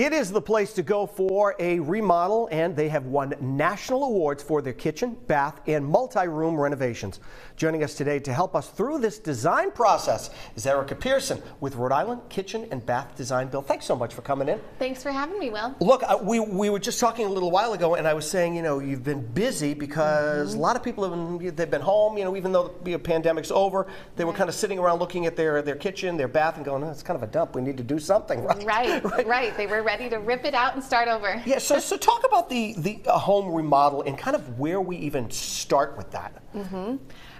It is the place to go for a remodel, and they have won national awards for their kitchen, bath, and multi-room renovations. Joining us today to help us through this design process is Erica Pearson with Rhode Island Kitchen and Bath Design Build. Thanks so much for coming in. Thanks for having me, Will. Look, uh, we, we were just talking a little while ago, and I was saying, you know, you've been busy because Mm-hmm. a lot of people have been, they've been home, you know, even though the pandemic's over, they were kind of sitting around looking at their, their kitchen, their bath, and going, oh, it's kind of a dump. We need to do something, right? Right, right, They were ready to rip it out and start over. Yeah, so, so talk about the, the uh, home remodel and kind of where we even start with that.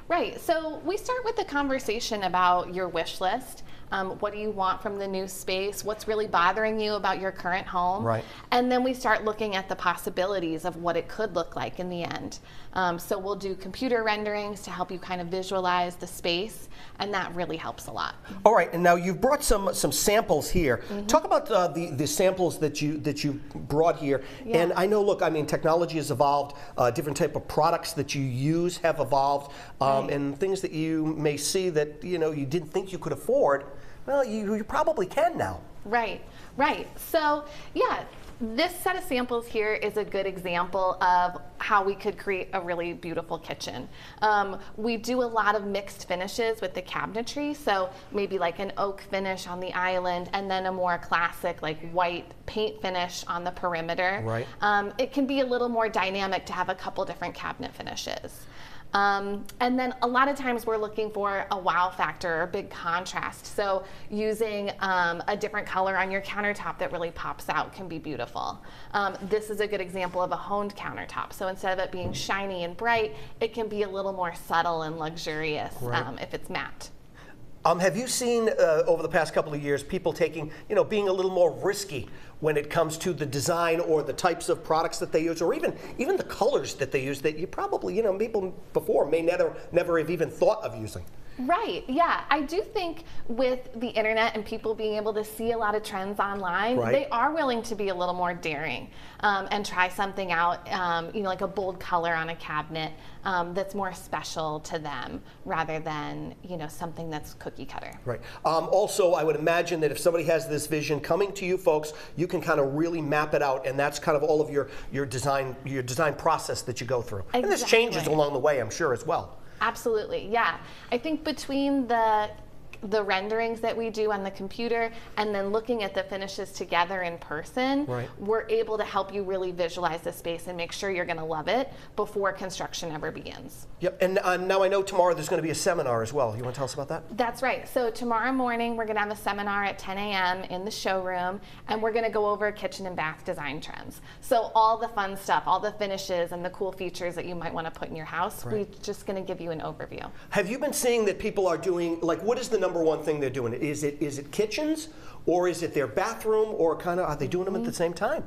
Right. So we start with the conversation about your wish list. Um, what do you want from the new space? What's really bothering you about your current home? Right. And then we start looking at the possibilities of what it could look like in the end. Um, so we'll do computer renderings to help you kind of visualize the space, and that really helps a lot. All right, and now you've brought some some samples here. Mm-hmm. Talk about uh, the the samples that you that you brought here. Yeah. And I know, look, I mean, technology has evolved. Uh, different type of products that you use have evolved, um, Right. and things that you may see that you know you didn't think you could afford. Well, you, you probably can now. Right, right. So, yeah, this set of samples here is a good example of how we could create a really beautiful kitchen. Um, we do a lot of mixed finishes with the cabinetry, so maybe like an oak finish on the island and then a more classic like white paint finish on the perimeter. Right. Um, it can be a little more dynamic to have a couple different cabinet finishes. Um, and then a lot of times we're looking for a wow factor or big contrast. So using um, a different color on your countertop that really pops out can be beautiful. Um, this is a good example of a honed countertop. So instead of it being shiny and bright, it can be a little more subtle and luxurious Right. um, if it's matte. Um, have you seen uh, over the past couple of years people taking, you know, being a little more risky when it comes to the design or the types of products that they use, or even even the colors that they use that you probably, you know, people before may never never have even thought of using? Right, yeah. I do think with the internet and people being able to see a lot of trends online, Right. they are willing to be a little more daring um, and try something out, um, you know, like a bold color on a cabinet um, that's more special to them rather than, you know, something that's cookie cutter. Right. Um, also, I would imagine that if somebody has this vision coming to you folks, you can kind of really map it out, and that's kind of all of your your design your design process that you go through. And this changes along the way, I'm sure, as well. Absolutely, yeah. I think between the the renderings that we do on the computer and then looking at the finishes together in person, Right. we're able to help you really visualize the space and make sure you're going to love it before construction ever begins. Yep. And uh, now I know tomorrow there's going to be a seminar as well. You want to tell us about that? That's right. So tomorrow morning we're going to have a seminar at 10 a.m. in the showroom, and we're going to go over kitchen and bath design trends. So all the fun stuff, all the finishes and the cool features that you might want to put in your house, we're just going to give you an overview. Have you been seeing that people are doing like what is the number one thing they're doing? Is it is it kitchens or is it their bathroom or kind of are they doing them at the same time?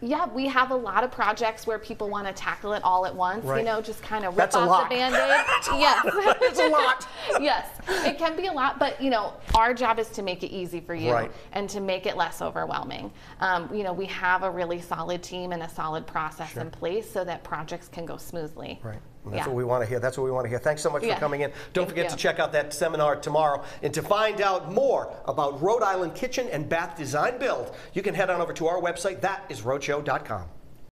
Yeah, we have a lot of projects where people want to tackle it all at once. Right. You know, just kind of That's rip a off the band-aid. yes, It's a lot. yes, it can be a lot, but you know, our job is to make it easy for you Right. and to make it less overwhelming. Um, you know, we have a really solid team and a solid process in place so that projects can go smoothly. Right. That's Yeah. what we want to hear. That's what we want to hear. Thanks so much Yeah. for coming in. Don't Thank forget you. to check out that seminar tomorrow. And to find out more about Rhode Island Kitchen and Bath Design Build, you can head on over to our website. That is rhodeshow.com.